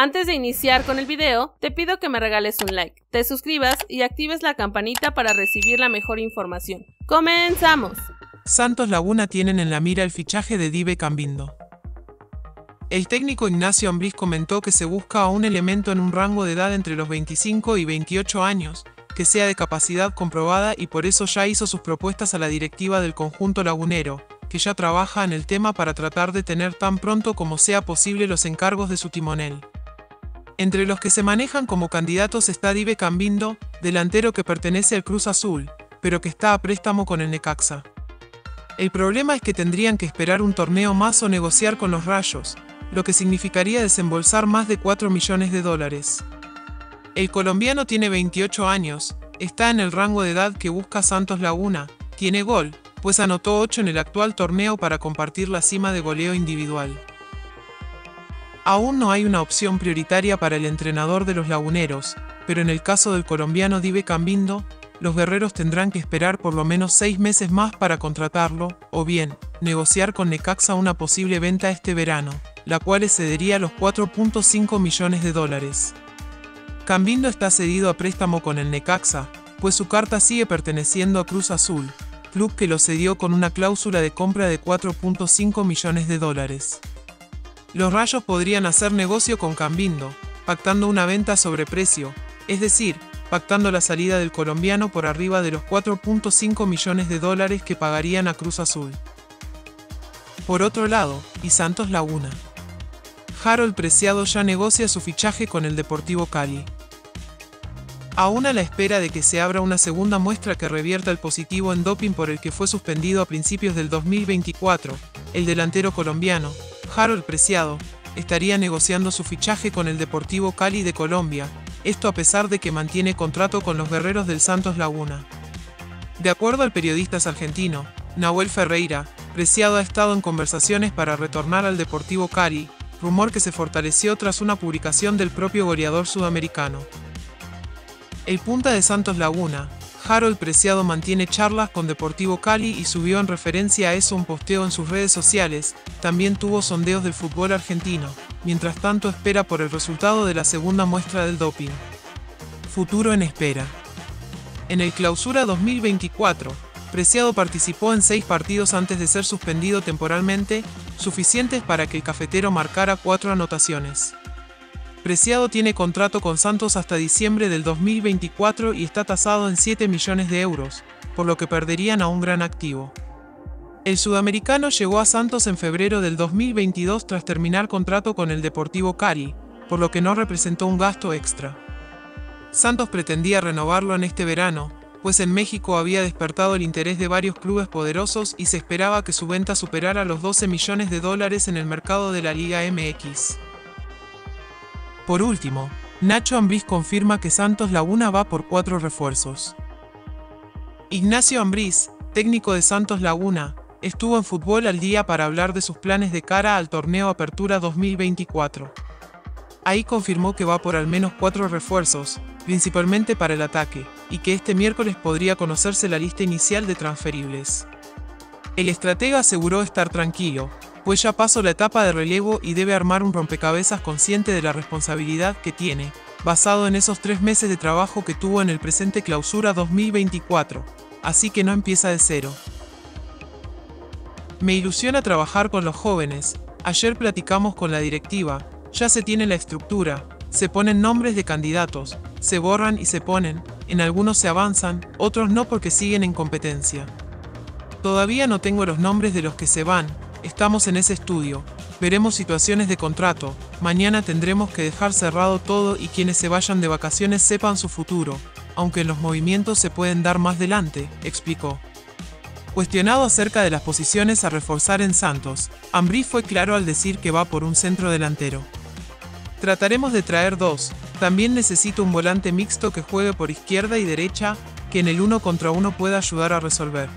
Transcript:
Antes de iniciar con el video, te pido que me regales un like, te suscribas y actives la campanita para recibir la mejor información. ¡Comenzamos! Santos Laguna tienen en la mira el fichaje de Dive Cambindo. El técnico Ignacio Ambriz comentó que se busca a un elemento en un rango de edad entre los 25 y 28 años, que sea de capacidad comprobada y por eso ya hizo sus propuestas a la directiva del conjunto lagunero, que ya trabaja en el tema para tratar de tener tan pronto como sea posible los encargos de su timonel. Entre los que se manejan como candidatos está Dive Cambindo, delantero que pertenece al Cruz Azul, pero que está a préstamo con el Necaxa. El problema es que tendrían que esperar un torneo más o negociar con los Rayos, lo que significaría desembolsar más de 4 millones de dólares. El colombiano tiene 28 años, está en el rango de edad que busca Santos Laguna, tiene gol, pues anotó 8 en el actual torneo para compartir la cima de goleo individual. Aún no hay una opción prioritaria para el entrenador de los laguneros, pero en el caso del colombiano Dive Cambindo, los guerreros tendrán que esperar por lo menos seis meses más para contratarlo, o bien, negociar con Necaxa una posible venta este verano, la cual excedería los 4.5 millones de dólares. Cambindo está cedido a préstamo con el Necaxa, pues su carta sigue perteneciendo a Cruz Azul, club que lo cedió con una cláusula de compra de 4.5 millones de dólares. Los Rayos podrían hacer negocio con Cambindo, pactando una venta sobre precio, es decir, pactando la salida del colombiano por arriba de los 4.5 millones de dólares que pagarían a Cruz Azul. Por otro lado, y Santos Laguna. Harold Preciado ya negocia su fichaje con el Deportivo Cali. Aún a la espera de que se abra una segunda muestra que revierta el positivo en doping por el que fue suspendido a principios del 2024, el delantero colombiano, Harold Preciado, estaría negociando su fichaje con el Deportivo Cali de Colombia, esto a pesar de que mantiene contrato con los guerreros del Santos Laguna. De acuerdo al periodista argentino, Nahuel Ferreira, Preciado ha estado en conversaciones para retornar al Deportivo Cali, rumor que se fortaleció tras una publicación del propio goleador sudamericano. El punta de Santos Laguna, Harold Preciado mantiene charlas con Deportivo Cali y subió en referencia a eso un posteo en sus redes sociales, también tuvo sondeos del fútbol argentino, mientras tanto espera por el resultado de la segunda muestra del doping. Futuro en espera. En el Clausura 2024, Preciado participó en seis partidos antes de ser suspendido temporalmente, suficientes para que el cafetero marcara cuatro anotaciones. Preciado tiene contrato con Santos hasta diciembre del 2024 y está tasado en 7 millones de euros, por lo que perderían a un gran activo. El sudamericano llegó a Santos en febrero del 2022 tras terminar contrato con el Deportivo Cari, por lo que no representó un gasto extra. Santos pretendía renovarlo en este verano, pues en México había despertado el interés de varios clubes poderosos y se esperaba que su venta superara los 12 millones de dólares en el mercado de la Liga MX. Por último, Nacho Ambriz confirma que Santos Laguna va por cuatro refuerzos. Ignacio Ambriz, técnico de Santos Laguna, estuvo en Fútbol al Día para hablar de sus planes de cara al torneo Apertura 2024. Ahí confirmó que va por al menos cuatro refuerzos, principalmente para el ataque, y que este miércoles podría conocerse la lista inicial de transferibles. El estratega aseguró estar tranquilo, pues ya pasó la etapa de relevo y debe armar un rompecabezas consciente de la responsabilidad que tiene, basado en esos tres meses de trabajo que tuvo en el presente clausura 2024, así que no empieza de cero. Me ilusiona trabajar con los jóvenes, ayer platicamos con la directiva, ya se tiene la estructura, se ponen nombres de candidatos, se borran y se ponen, en algunos se avanzan, otros no porque siguen en competencia. Todavía no tengo los nombres de los que se van, Estamos en ese estudio. Veremos situaciones de contrato. Mañana tendremos que dejar cerrado todo y quienes se vayan de vacaciones sepan su futuro, aunque los movimientos se pueden dar más delante, explicó. Cuestionado acerca de las posiciones a reforzar en Santos, Ambrí fue claro al decir que va por un centro delantero. Trataremos de traer dos, también necesito un volante mixto que juegue por izquierda y derecha, que en el uno contra uno pueda ayudar a resolver.